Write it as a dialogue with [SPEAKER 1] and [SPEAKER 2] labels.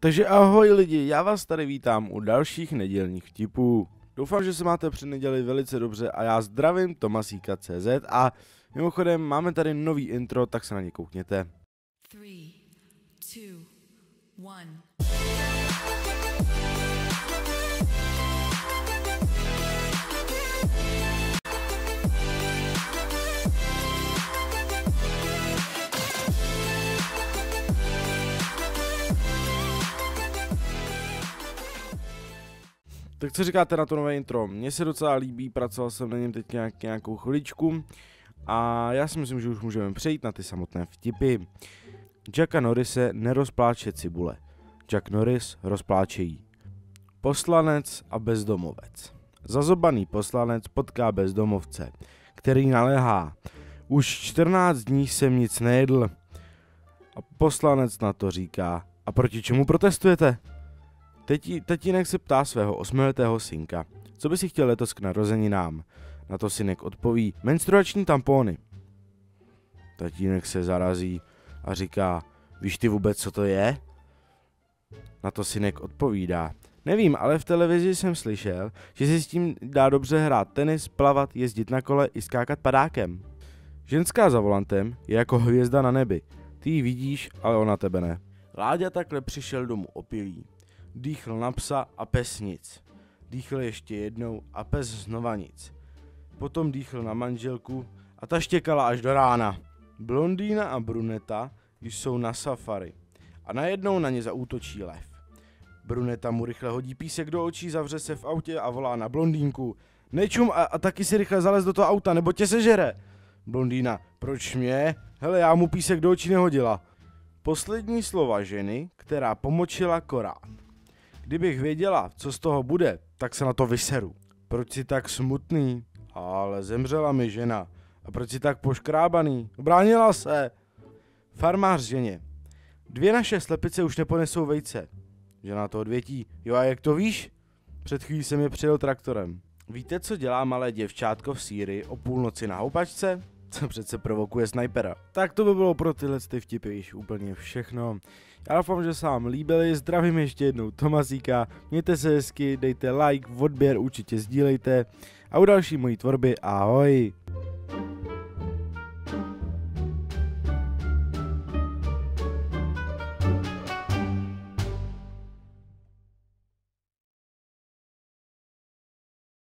[SPEAKER 1] Takže ahoj lidi, já vás tady vítám u dalších nedělních vtipů. Doufám, že se máte při neděli velice dobře a já zdravím Tomasíka.cz a mimochodem máme tady nový intro, tak se na ně koukněte.
[SPEAKER 2] Three, two, one.
[SPEAKER 1] Tak co říkáte na to nové intro? Mně se docela líbí, pracoval jsem na něm teď nějak, nějakou chviličku a já si myslím, že už můžeme přejít na ty samotné vtipy. Jacka Norrise nerozpláče cibule. Jack Norris rozpláče jí. Poslanec a bezdomovec. Zazobaný poslanec potká bezdomovce, který naléhá. Už 14 dní jsem nic nejedl. A poslanec na to říká, a proti čemu protestujete? Tetí, tatínek se ptá svého osmiletého synka, co by si chtěl letos k narozeninám. Na to synek odpoví, menstruační tampony. Tatínek se zarazí a říká, víš ty vůbec, co to je? Na to synek odpovídá, nevím, ale v televizi jsem slyšel, že si s tím dá dobře hrát tenis, plavat, jezdit na kole i skákat padákem. Ženská za volantem je jako hvězda na nebi. Ty ji vidíš, ale ona tebe ne. Láďa takhle přišel domů opilý. Dýchl na psa a pes nic. Dýchl ještě jednou a pes znova nic. Potom dýchl na manželku a ta štěkala až do rána. Blondýna a bruneta jsou na safari a najednou na ně zaútočí lev. Bruneta mu rychle hodí písek do očí, zavře se v autě a volá na blondýnku. Nečum a, a taky si rychle zalez do toho auta, nebo tě sežere. Blondýna, proč mě? Hele, já mu písek do očí nehodila. Poslední slova ženy, která pomočila Korán. Kdybych věděla, co z toho bude, tak se na to vyseru. Proč si tak smutný? Ale zemřela mi žena. A proč si tak poškrábaný? Bránila se. Farmář ženě. Dvě naše slepice už neponesou vejce. Žena to odvětí. Jo a jak to víš? Před chvílí jsem je přijel traktorem. Víte, co dělá malé děvčátko v Sýrii o půlnoci na houpačce? Co přece provokuje snajpera. Tak to by bylo pro tyhle ty vtipy již úplně všechno. Já doufám, že se vám líbily, zdravím ještě jednou Tomasíka, mějte se hezky, dejte like, odběr, určitě sdílejte a u další mojí tvorby ahoj.